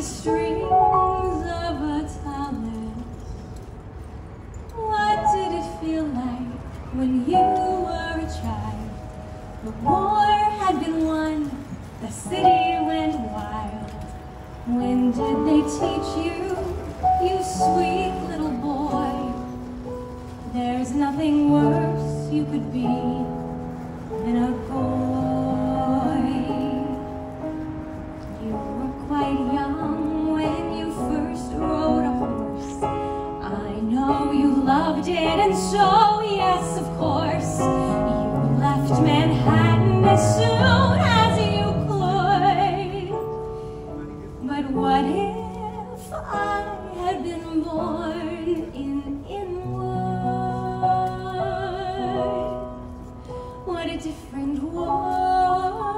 the strings of a tallis. What did it feel like when you were a child? The war had been won, the city went wild. When did they teach you, you sweet little boy? There's nothing worse you could be than a and so, yes, of course, you left Manhattan as soon as you could. But what if I had been born in Inwood? What a different world.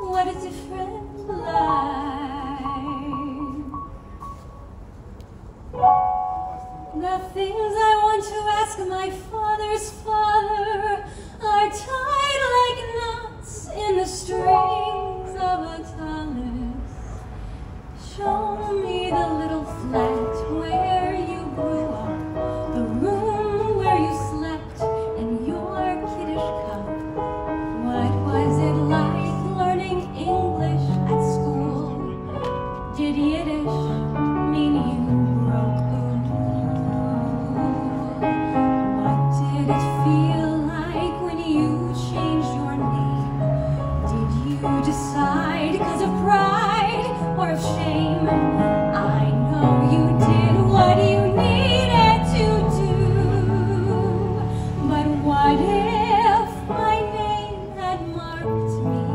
What a different life. The things I want to ask my father's father are tied like decide because of pride or of shame? I know you did what you needed to do. But what if my name had marked me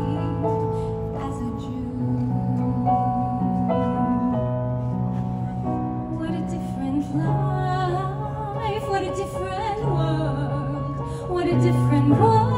as a Jew? What a different life, what a different world, what a different world.